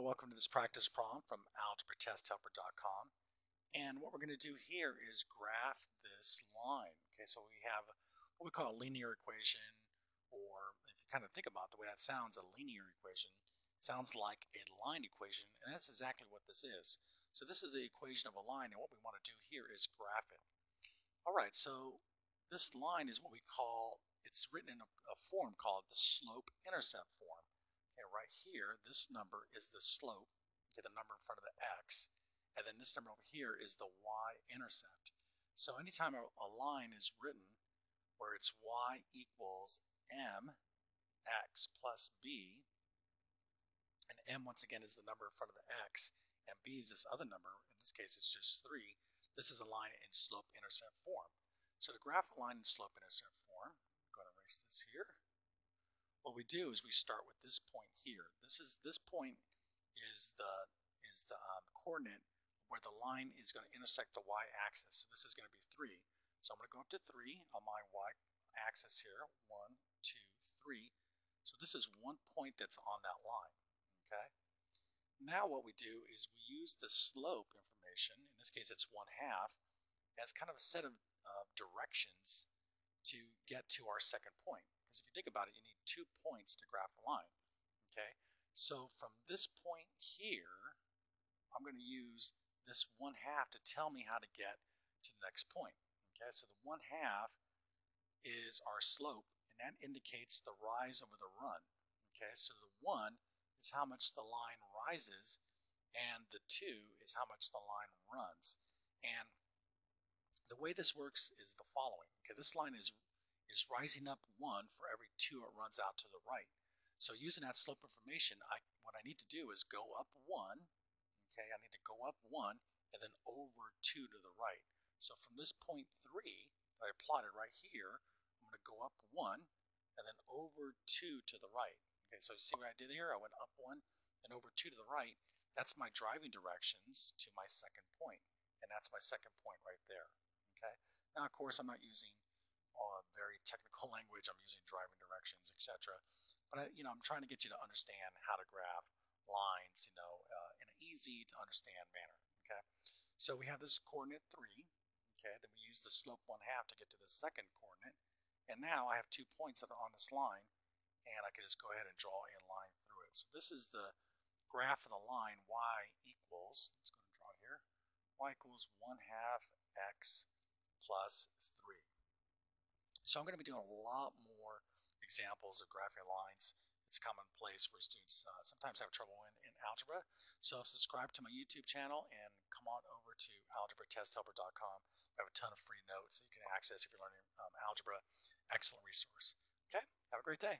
Welcome to this practice problem from algebratesthelper.com. And what we're going to do here is graph this line. Okay, so we have what we call a linear equation, or if you kind of think about the way that sounds, a linear equation sounds like a line equation, and that's exactly what this is. So this is the equation of a line, and what we want to do here is graph it. All right, so this line is what we call, it's written in a, a form called the slope-intercept form. Right here, this number is the slope, get the number in front of the x, and then this number over here is the y-intercept. So anytime a, a line is written where it's y equals m x plus b, and m once again is the number in front of the x, and b is this other number, in this case it's just 3, this is a line in slope-intercept form. So to graph a line in slope-intercept form, I'm going to erase this here, what we do is we start with this point here. This is this point is the is the um, coordinate where the line is going to intersect the y-axis. So this is going to be 3. So I'm going to go up to 3 on my y-axis here. One, two, three. So this is one point that's on that line. Okay. Now what we do is we use the slope information. In this case, it's 1 half as kind of a set of uh, directions to get to our second point. Because if you think about it, you need two points to graph a line. Okay, so from this point here, I'm going to use this one half to tell me how to get to the next point. Okay, so the one half is our slope, and that indicates the rise over the run. Okay, so the one is how much the line rises, and the two is how much the line runs. And the way this works is the following. Okay, this line is is rising up one for every two it runs out to the right. So using that slope information, I, what I need to do is go up one, okay, I need to go up one and then over two to the right. So from this point three that I plotted right here, I'm going to go up one and then over two to the right. Okay, so see what I did here? I went up one and over two to the right. That's my driving directions to my second point, and that's my second point right there. Okay. Now, of course, I'm not using uh, very technical language. I'm using driving directions, etc. But I, you know, I'm trying to get you to understand how to graph lines, you know, uh, in an easy to understand manner. Okay, so we have this coordinate three. Okay, then we use the slope one half to get to the second coordinate, and now I have two points that are on this line, and I can just go ahead and draw a line through it. So this is the graph of the line y equals. Let's go and draw here. y equals one half x plus three. So I'm going to be doing a lot more examples of graphing lines. It's commonplace where students uh, sometimes have trouble in, in algebra. So subscribe to my YouTube channel and come on over to algebratesthelper.com. I have a ton of free notes that you can access if you're learning um, algebra. Excellent resource. Okay, have a great day.